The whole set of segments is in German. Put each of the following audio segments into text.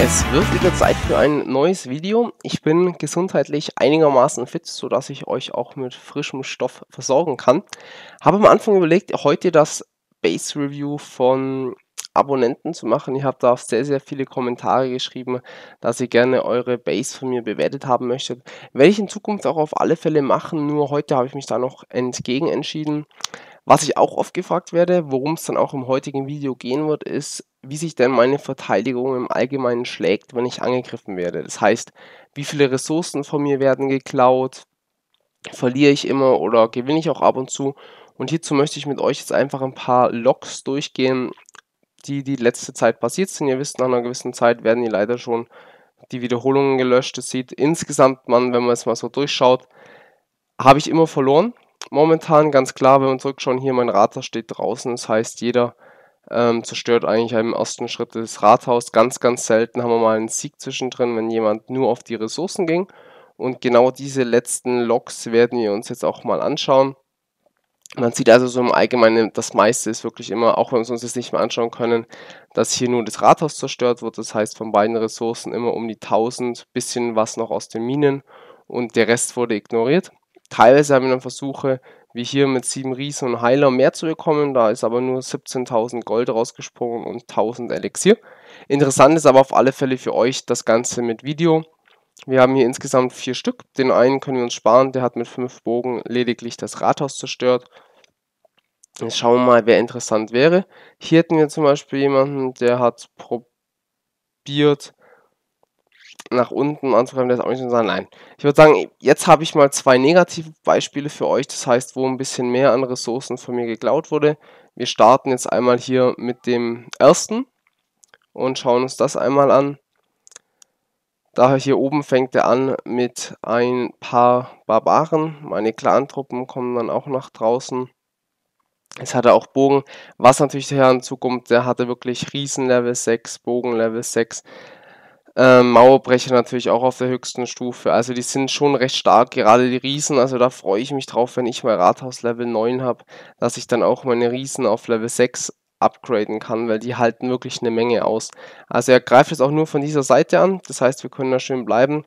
Es wird wieder Zeit für ein neues Video. Ich bin gesundheitlich einigermaßen fit, sodass ich euch auch mit frischem Stoff versorgen kann. Habe am Anfang überlegt, heute das Base Review von Abonnenten zu machen. Ihr habt da sehr, sehr viele Kommentare geschrieben, dass ihr gerne eure Base von mir bewertet haben möchtet. Werde ich in Zukunft auch auf alle Fälle machen, nur heute habe ich mich da noch entgegen entschieden. Was ich auch oft gefragt werde, worum es dann auch im heutigen Video gehen wird, ist, wie sich denn meine Verteidigung im Allgemeinen schlägt, wenn ich angegriffen werde. Das heißt, wie viele Ressourcen von mir werden geklaut, verliere ich immer oder gewinne ich auch ab und zu. Und hierzu möchte ich mit euch jetzt einfach ein paar Logs durchgehen, die die letzte Zeit passiert sind. Ihr wisst, nach einer gewissen Zeit werden die leider schon die Wiederholungen gelöscht. Es sieht insgesamt, man, wenn man es mal so durchschaut, habe ich immer verloren momentan ganz klar, wenn wir zurückschauen, hier mein Rathaus steht draußen. Das heißt, jeder ähm, zerstört eigentlich im ersten Schritt das Rathaus. Ganz, ganz selten haben wir mal einen Sieg zwischendrin, wenn jemand nur auf die Ressourcen ging. Und genau diese letzten Logs werden wir uns jetzt auch mal anschauen. Man sieht also so im Allgemeinen, das meiste ist wirklich immer, auch wenn wir uns das nicht mehr anschauen können, dass hier nur das Rathaus zerstört wird. Das heißt, von beiden Ressourcen immer um die 1000, bisschen was noch aus den Minen und der Rest wurde ignoriert. Teilweise haben wir dann Versuche, wie hier mit 7 Riesen und Heiler mehr zu bekommen. Da ist aber nur 17.000 Gold rausgesprungen und 1000 Elixier. Interessant ist aber auf alle Fälle für euch das Ganze mit Video. Wir haben hier insgesamt vier Stück. Den einen können wir uns sparen, der hat mit fünf Bogen lediglich das Rathaus zerstört. Jetzt schauen wir mal, wer interessant wäre. Hier hätten wir zum Beispiel jemanden, der hat probiert, nach unten anzugreifen, der ist auch nicht so sagen, nein. Ich würde sagen, jetzt habe ich mal zwei negative Beispiele für euch, das heißt, wo ein bisschen mehr an Ressourcen von mir geklaut wurde. Wir starten jetzt einmal hier mit dem ersten und schauen uns das einmal an. Daher hier oben fängt er an mit ein paar Barbaren. Meine Clan-Truppen kommen dann auch nach draußen. Es hatte auch Bogen, was natürlich daher hinzukommt, der hatte wirklich Riesen Level 6, Bogen Level 6. Ähm, Mauerbrecher natürlich auch auf der höchsten Stufe. Also die sind schon recht stark, gerade die Riesen. Also da freue ich mich drauf, wenn ich mal Rathaus Level 9 habe, dass ich dann auch meine Riesen auf Level 6 upgraden kann, weil die halten wirklich eine Menge aus. Also er greift jetzt auch nur von dieser Seite an, das heißt, wir können da schön bleiben.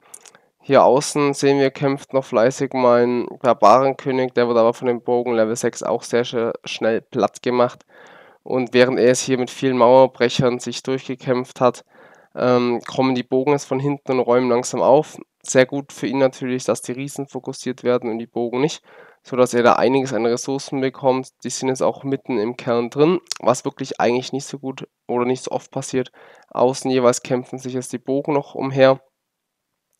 Hier außen sehen wir, kämpft noch fleißig mein Barbarenkönig, der wird aber von dem Bogen Level 6 auch sehr schnell platt gemacht. Und während er es hier mit vielen Mauerbrechern sich durchgekämpft hat, ähm, kommen die Bogen jetzt von hinten und räumen langsam auf. Sehr gut für ihn natürlich, dass die Riesen fokussiert werden und die Bogen nicht, sodass er da einiges an Ressourcen bekommt. Die sind jetzt auch mitten im Kern drin, was wirklich eigentlich nicht so gut oder nicht so oft passiert. Außen jeweils kämpfen sich jetzt die Bogen noch umher.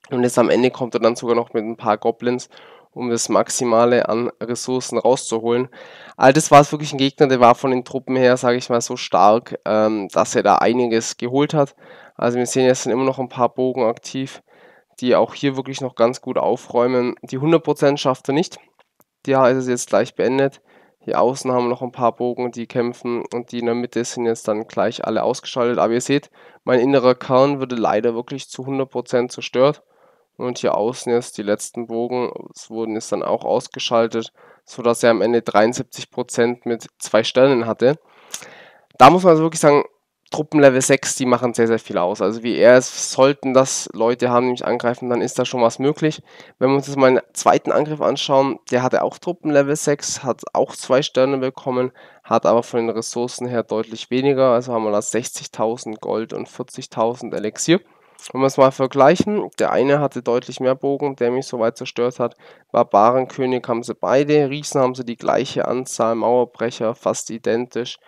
Und jetzt am Ende kommt er dann sogar noch mit ein paar Goblins, um das Maximale an Ressourcen rauszuholen. All das war es wirklich ein Gegner, der war von den Truppen her, sage ich mal, so stark, ähm, dass er da einiges geholt hat. Also wir sehen, jetzt sind immer noch ein paar Bogen aktiv, die auch hier wirklich noch ganz gut aufräumen. Die 100% schafft er nicht. Die ist es jetzt gleich beendet. Hier außen haben wir noch ein paar Bogen, die kämpfen und die in der Mitte sind jetzt dann gleich alle ausgeschaltet. Aber ihr seht, mein innerer Kern wurde leider wirklich zu 100% zerstört. Und hier außen jetzt die letzten Bogen wurden jetzt dann auch ausgeschaltet, sodass er am Ende 73% mit zwei Sternen hatte. Da muss man also wirklich sagen, Truppenlevel 6, die machen sehr, sehr viel aus. Also wie er es, sollten das Leute haben, mich angreifen, dann ist da schon was möglich. Wenn wir uns jetzt mal einen zweiten Angriff anschauen, der hatte auch Truppenlevel 6, hat auch zwei Sterne bekommen, hat aber von den Ressourcen her deutlich weniger. Also haben wir da 60.000 Gold und 40.000 Elixier. Wenn wir es mal vergleichen, der eine hatte deutlich mehr Bogen, der mich so weit zerstört hat. Barbarenkönig haben sie beide, Riesen haben sie die gleiche Anzahl, Mauerbrecher fast identisch.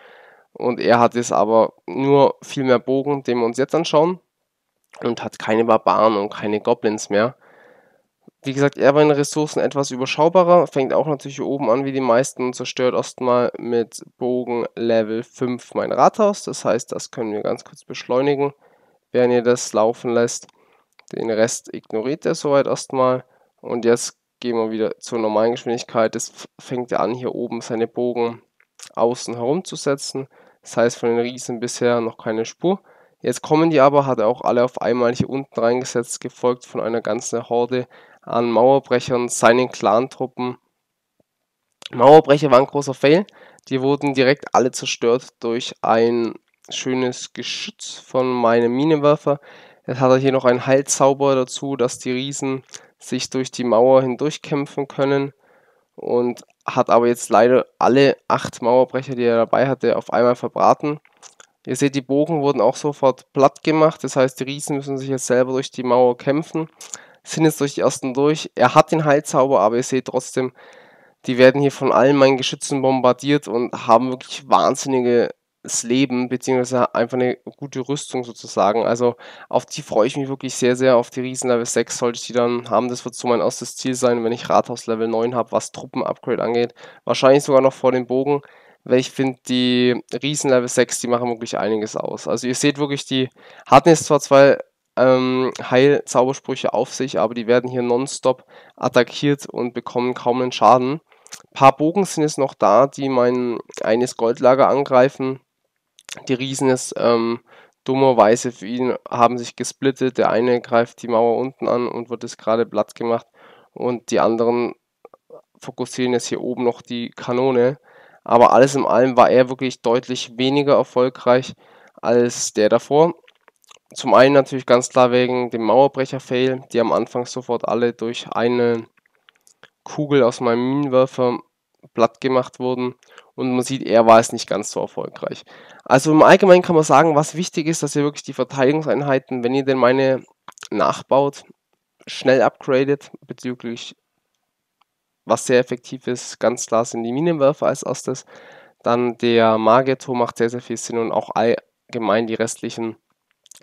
Und er hat jetzt aber nur viel mehr Bogen, den wir uns jetzt anschauen. Und hat keine Barbaren und keine Goblins mehr. Wie gesagt, er war in Ressourcen etwas überschaubarer, fängt auch natürlich hier oben an wie die meisten und zerstört erstmal mit Bogen Level 5 mein Rathaus. Das heißt, das können wir ganz kurz beschleunigen, während ihr das laufen lässt. Den Rest ignoriert er soweit erstmal. Und jetzt gehen wir wieder zur normalen Geschwindigkeit. Das fängt er an, hier oben seine Bogen außen herumzusetzen. Das heißt, von den Riesen bisher noch keine Spur. Jetzt kommen die aber, hat er auch alle auf einmal hier unten reingesetzt, gefolgt von einer ganzen Horde an Mauerbrechern, seinen Clan-Truppen. Mauerbrecher waren großer Fail. Die wurden direkt alle zerstört durch ein schönes Geschütz von meinem Minenwerfer. Jetzt hat er hier noch einen Heilzauber dazu, dass die Riesen sich durch die Mauer hindurchkämpfen können und hat aber jetzt leider alle acht Mauerbrecher, die er dabei hatte, auf einmal verbraten. Ihr seht, die Bogen wurden auch sofort platt gemacht, das heißt, die Riesen müssen sich jetzt selber durch die Mauer kämpfen, sind jetzt durch die ersten durch. Er hat den Heilzauber, aber ihr seht trotzdem, die werden hier von allen meinen Geschützen bombardiert und haben wirklich wahnsinnige das Leben, beziehungsweise einfach eine gute Rüstung sozusagen. Also auf die freue ich mich wirklich sehr, sehr. Auf die Riesen Level 6 sollte ich die dann haben. Das wird so mein erstes Ziel sein, wenn ich Rathaus Level 9 habe, was Truppen-Upgrade angeht. Wahrscheinlich sogar noch vor dem Bogen, weil ich finde, die Riesen Level 6, die machen wirklich einiges aus. Also ihr seht wirklich, die hatten jetzt zwar zwei ähm, Heil-Zaubersprüche auf sich, aber die werden hier nonstop attackiert und bekommen kaum einen Schaden. Ein paar Bogen sind jetzt noch da, die mein eines Goldlager angreifen. Die Riesen ist ähm, dummerweise für ihn haben sich gesplittet. Der eine greift die Mauer unten an und wird es gerade platt gemacht. Und die anderen fokussieren jetzt hier oben noch die Kanone. Aber alles in allem war er wirklich deutlich weniger erfolgreich als der davor. Zum einen natürlich ganz klar wegen dem Mauerbrecher-Fail, die am Anfang sofort alle durch eine Kugel aus meinem Minenwerfer platt gemacht wurden und man sieht, er war es nicht ganz so erfolgreich. Also im Allgemeinen kann man sagen, was wichtig ist, dass ihr wirklich die Verteidigungseinheiten, wenn ihr denn meine nachbaut, schnell upgradet, bezüglich was sehr effektiv ist, ganz klar sind die Minenwerfer als erstes. Dann der Magierturm macht sehr, sehr viel Sinn und auch allgemein die restlichen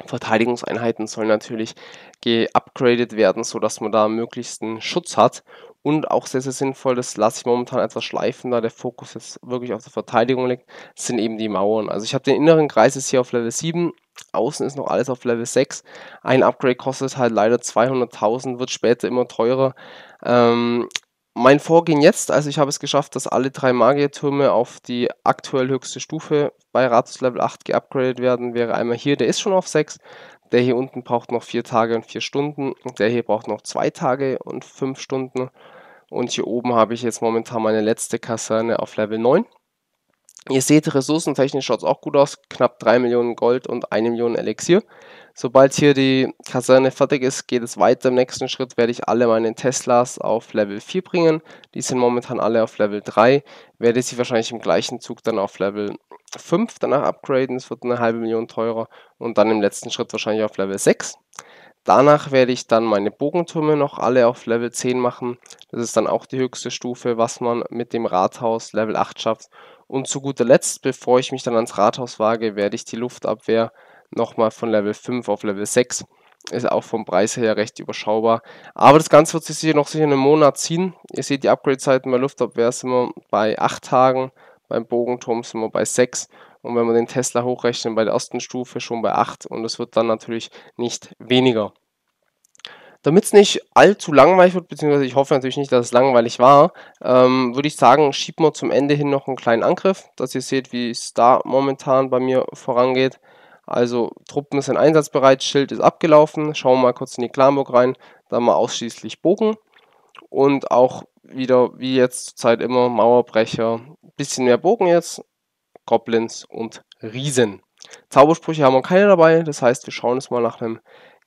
Verteidigungseinheiten sollen natürlich geupgradet werden, sodass man da möglichst einen Schutz hat und auch sehr, sehr sinnvoll, das lasse ich momentan etwas schleifen, da der Fokus jetzt wirklich auf der Verteidigung liegt, sind eben die Mauern. Also ich habe den inneren Kreis jetzt hier auf Level 7, außen ist noch alles auf Level 6. Ein Upgrade kostet halt leider 200.000, wird später immer teurer. Ähm, mein Vorgehen jetzt, also ich habe es geschafft, dass alle drei Magiertürme auf die aktuell höchste Stufe bei Ratus Level 8 geupgradet werden, wäre einmal hier, der ist schon auf 6, der hier unten braucht noch 4 Tage und 4 Stunden, der hier braucht noch 2 Tage und 5 Stunden und hier oben habe ich jetzt momentan meine letzte Kaserne auf Level 9. Ihr seht, ressourcentechnisch schaut es auch gut aus, knapp 3 Millionen Gold und 1 Million Elixier. Sobald hier die Kaserne fertig ist, geht es weiter. Im nächsten Schritt werde ich alle meine Teslas auf Level 4 bringen. Die sind momentan alle auf Level 3. Werde sie wahrscheinlich im gleichen Zug dann auf Level 5 danach upgraden. Es wird eine halbe Million teurer. Und dann im letzten Schritt wahrscheinlich auf Level 6. Danach werde ich dann meine Bogentürme noch alle auf Level 10 machen. Das ist dann auch die höchste Stufe, was man mit dem Rathaus Level 8 schafft. Und zu guter Letzt, bevor ich mich dann ans Rathaus wage, werde ich die Luftabwehr nochmal von Level 5 auf Level 6. Ist auch vom Preis her recht überschaubar. Aber das Ganze wird sich sicher noch sicher einen Monat ziehen. Ihr seht, die Upgrade-Zeiten bei Luftabwehr sind wir bei 8 Tagen, beim Bogenturm sind wir bei 6 und wenn wir den Tesla hochrechnen, bei der ersten Stufe schon bei 8 und es wird dann natürlich nicht weniger. Damit es nicht allzu langweilig wird, beziehungsweise ich hoffe natürlich nicht, dass es langweilig war, ähm, würde ich sagen, schieben wir zum Ende hin noch einen kleinen Angriff, dass ihr seht, wie es da momentan bei mir vorangeht. Also Truppen sind einsatzbereit, Schild ist abgelaufen. Schauen wir mal kurz in die Clanburg rein. Da wir ausschließlich Bogen und auch wieder, wie jetzt zur Zeit immer, Mauerbrecher. Bisschen mehr Bogen jetzt, Goblins und Riesen. Zaubersprüche haben wir keine dabei, das heißt, wir schauen jetzt mal nach einem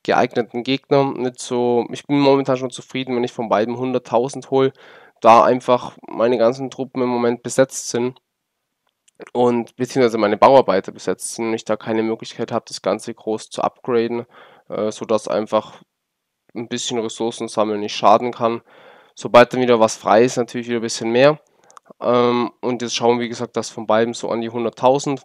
geeigneten Gegner. Nicht so, ich bin momentan schon zufrieden, wenn ich von beiden 100.000 hole, da einfach meine ganzen Truppen im Moment besetzt sind und beziehungsweise meine Bauarbeiter besetzt sind und ich da keine Möglichkeit habe, das Ganze groß zu upgraden, äh, sodass einfach ein bisschen Ressourcen sammeln nicht schaden kann. Sobald dann wieder was frei ist, natürlich wieder ein bisschen mehr. Ähm, und jetzt schauen wir, wie gesagt, das von beiden so an die 100.000.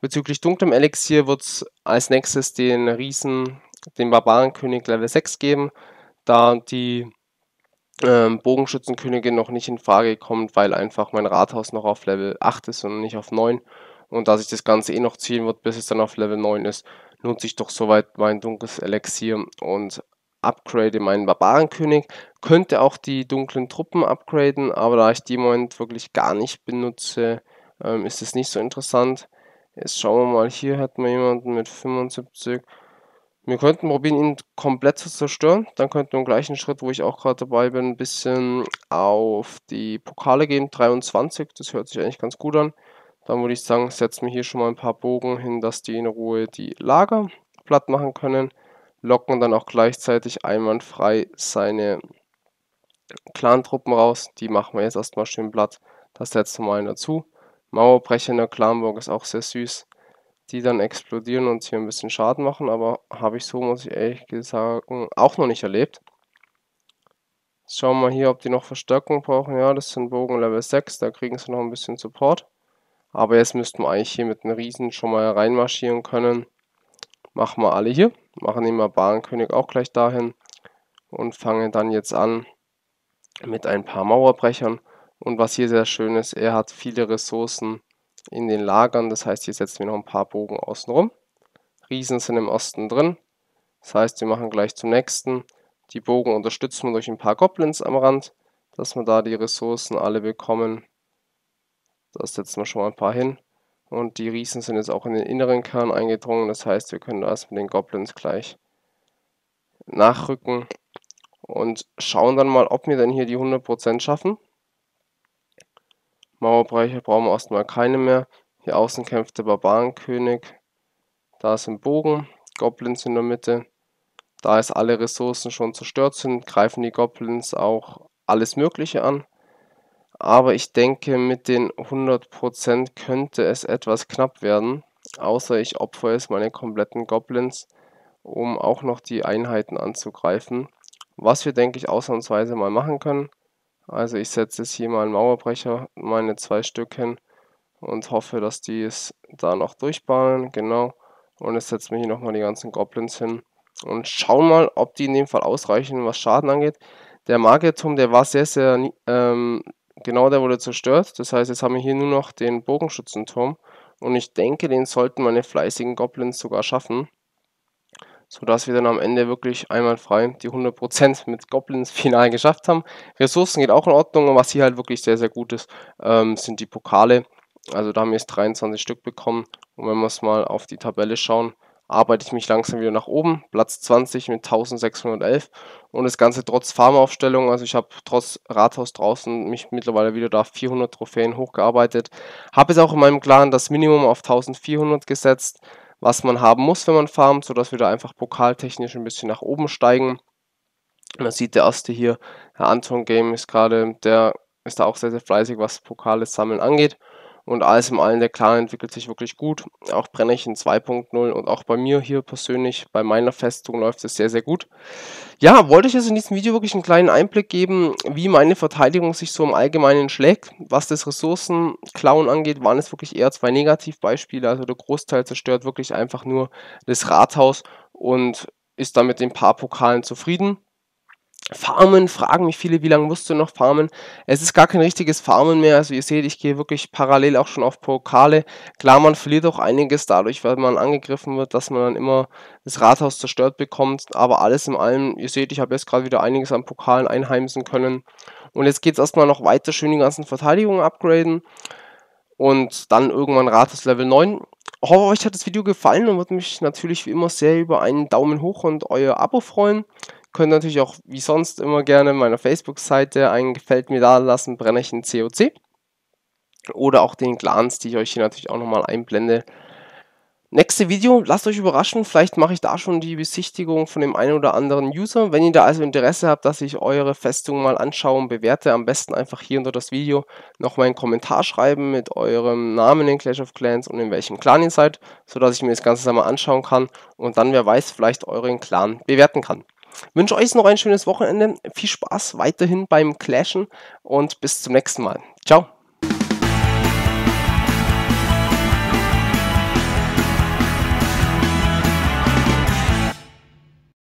Bezüglich dunklem Elixier wird es als nächstes den Riesen, den Barbarenkönig Level 6 geben, da die ähm, Bogenschützenkönigin noch nicht in Frage kommt, weil einfach mein Rathaus noch auf Level 8 ist und nicht auf 9. Und da sich das Ganze eh noch ziehen wird, bis es dann auf Level 9 ist, lohnt sich doch soweit mein dunkles Elixier und upgrade meinen Barbarenkönig. Könnte auch die dunklen Truppen upgraden, aber da ich die im Moment wirklich gar nicht benutze, ähm, ist es nicht so interessant. Jetzt schauen wir mal, hier hat man jemanden mit 75. Wir könnten probieren, ihn komplett zu zerstören. Dann könnten wir im gleichen Schritt, wo ich auch gerade dabei bin, ein bisschen auf die Pokale gehen. 23, das hört sich eigentlich ganz gut an. Dann würde ich sagen, setzen wir hier schon mal ein paar Bogen hin, dass die in Ruhe die Lager platt machen können. locken dann auch gleichzeitig einwandfrei seine Clan-Truppen raus. Die machen wir jetzt erstmal schön platt. Das setzen wir mal dazu. Mauerbrecher in der Clanburg ist auch sehr süß. Die dann explodieren und hier ein bisschen Schaden machen, aber habe ich so, muss ich ehrlich sagen, auch noch nicht erlebt. Schauen wir hier, ob die noch Verstärkung brauchen. Ja, das sind Bogen Level 6, da kriegen sie noch ein bisschen Support. Aber jetzt müssten wir eigentlich hier mit einem Riesen schon mal reinmarschieren können. Machen wir alle hier. Machen immer Bahnkönig auch gleich dahin. Und fangen dann jetzt an mit ein paar Mauerbrechern. Und was hier sehr schön ist, er hat viele Ressourcen in den Lagern. Das heißt, hier setzen wir noch ein paar Bogen außenrum. Riesen sind im Osten drin. Das heißt, wir machen gleich zum nächsten. Die Bogen unterstützen wir durch ein paar Goblins am Rand, dass wir da die Ressourcen alle bekommen. Da setzen wir schon mal ein paar hin. Und die Riesen sind jetzt auch in den inneren Kern eingedrungen. Das heißt, wir können erst mit den Goblins gleich nachrücken und schauen dann mal, ob wir denn hier die 100% schaffen. Mauerbrecher brauchen wir erstmal keine mehr. Hier außen kämpft der Barbarenkönig. Da ist ein Bogen, Goblins in der Mitte. Da es alle Ressourcen schon zerstört sind, greifen die Goblins auch alles Mögliche an. Aber ich denke, mit den 100% könnte es etwas knapp werden. Außer ich opfere jetzt meine kompletten Goblins, um auch noch die Einheiten anzugreifen. Was wir, denke ich, ausnahmsweise mal machen können. Also ich setze jetzt hier mal einen Mauerbrecher, meine zwei Stück hin und hoffe, dass die es da noch durchbahnen. Genau. Und jetzt setzen wir hier nochmal die ganzen Goblins hin und schauen mal, ob die in dem Fall ausreichen, was Schaden angeht. Der Magierturm, der war sehr, sehr ähm, Genau, der wurde zerstört. Das heißt, jetzt haben wir hier nur noch den Bogenschützenturm. Und ich denke, den sollten meine fleißigen Goblins sogar schaffen. Sodass wir dann am Ende wirklich einwandfrei die 100% mit Goblins final geschafft haben. Ressourcen geht auch in Ordnung. Und was hier halt wirklich sehr, sehr gut ist, ähm, sind die Pokale. Also da haben wir jetzt 23 Stück bekommen. Und wenn wir es mal auf die Tabelle schauen, arbeite ich mich langsam wieder nach oben. Platz 20 mit 1611 und das Ganze trotz Farmaufstellung. Also ich habe trotz Rathaus draußen mich mittlerweile wieder da 400 Trophäen hochgearbeitet. Habe es auch in meinem Clan das Minimum auf 1400 gesetzt, was man haben muss, wenn man farmt, sodass wir da einfach pokaltechnisch ein bisschen nach oben steigen. Man sieht der erste hier, der Anton Game ist gerade, der ist da auch sehr, sehr fleißig, was Pokale sammeln angeht. Und alles im Allen, der Clan entwickelt sich wirklich gut. Auch Brennerchen 2.0 und auch bei mir hier persönlich, bei meiner Festung läuft es sehr, sehr gut. Ja, wollte ich jetzt in diesem Video wirklich einen kleinen Einblick geben, wie meine Verteidigung sich so im Allgemeinen schlägt. Was das Ressourcenklauen angeht, waren es wirklich eher zwei Negativbeispiele. Also der Großteil zerstört wirklich einfach nur das Rathaus und ist dann mit den paar Pokalen zufrieden. Farmen, fragen mich viele, wie lange musst du noch farmen? Es ist gar kein richtiges Farmen mehr. Also ihr seht, ich gehe wirklich parallel auch schon auf Pokale. Klar, man verliert auch einiges dadurch, weil man angegriffen wird, dass man dann immer das Rathaus zerstört bekommt. Aber alles in allem, ihr seht, ich habe jetzt gerade wieder einiges an Pokalen einheimsen können. Und jetzt geht es erstmal noch weiter, schön die ganzen Verteidigungen upgraden. Und dann irgendwann Rathaus Level 9. Ich hoffe, euch hat das Video gefallen und würde mich natürlich wie immer sehr über einen Daumen hoch und euer Abo freuen. Könnt natürlich auch wie sonst immer gerne meiner Facebook-Seite ein Gefällt mir da lassen, Brennerchen COC. Oder auch den Clans, die ich euch hier natürlich auch nochmal einblende. Nächste Video, lasst euch überraschen, vielleicht mache ich da schon die Besichtigung von dem einen oder anderen User. Wenn ihr da also Interesse habt, dass ich eure Festung mal anschaue und bewerte, am besten einfach hier unter das Video nochmal einen Kommentar schreiben mit eurem Namen in Clash of Clans und in welchem Clan ihr seid, sodass ich mir das Ganze einmal anschauen kann und dann, wer weiß, vielleicht euren Clan bewerten kann. Wünsche euch noch ein schönes Wochenende. Viel Spaß weiterhin beim Clashen und bis zum nächsten Mal. Ciao.